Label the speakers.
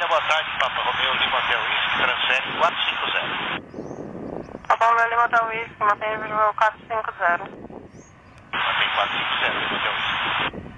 Speaker 1: Marina, boa tarde. Papa Romeu Lima Hotel Whisky, transfere 450.
Speaker 2: Papa Romeu Lima Hotel Whisky, mantém o 450.
Speaker 1: Mantém 450 Lima Hotel Whisky.